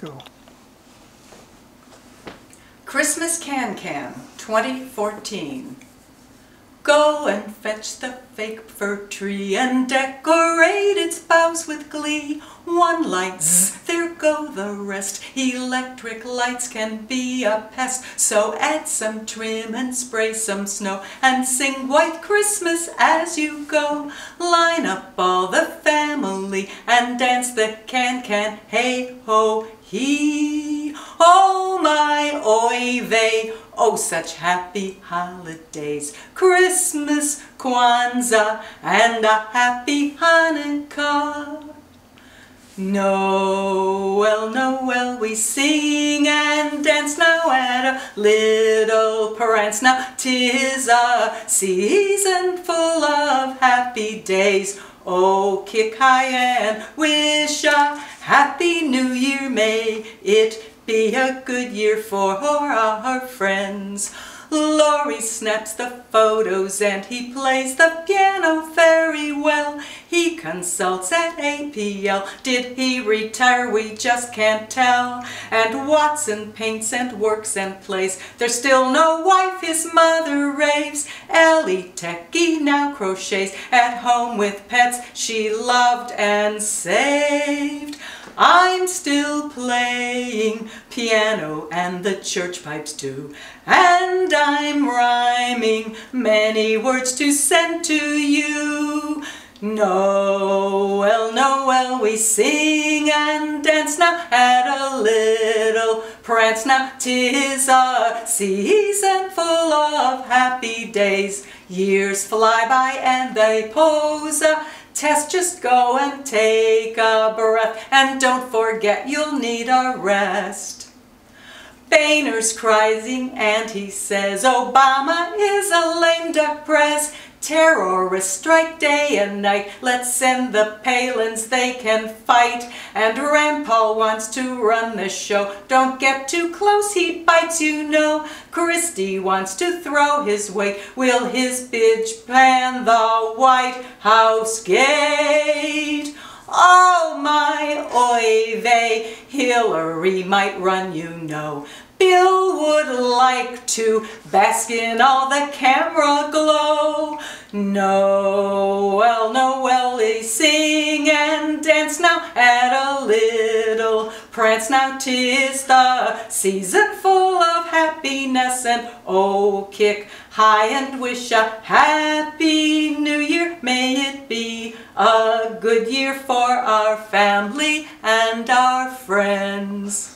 Go. Christmas Can Can 2014 Go and fetch the fake fir tree and decorate its boughs with glee. One lights, there go the rest. Electric lights can be a pest, so add some trim and spray some snow and sing White Christmas as you go. Line up all the family and dance the can-can, hey Oh my oy vey, oh such happy holidays. Christmas, Kwanzaa, and a happy Hanukkah. Noel, Noel, we sing and dance now at a little prance. Now tis a season full of happy days. Oh, kick high and wish a happy new year. May it be a good year for our friends. Laurie snaps the photos and he plays the piano very well. He consults at APL. Did he retire? We just can't tell. And Watson paints and works and plays. There's still no wife, his mother raves. Ellie Techie now crochets at home with pets she loved and saved. I'm still playing piano and the church pipes too. And I'm rhyming many words to send to you. Noel, Noel, we sing and dance now at a little prance now. Tis a season full of happy days. Years fly by and they pose a test. Just go and take a breath and don't forget you'll need a rest. Boehner's crying and he says Obama is a lame duck press. Terrorists strike day and night. Let's send the Palins, they can fight. And Rand Paul wants to run the show. Don't get too close, he bites, you know. Christie wants to throw his weight. Will his bitch plan the White House gate? Oh my oy vey, Hillary might run, you know. Bill would like to bask in all the camera glow. Noel, they sing and dance now at a little prance. Now tis the season full of happiness and oh, kick high and wish a happy new year. May it be a good year for our family and our friends.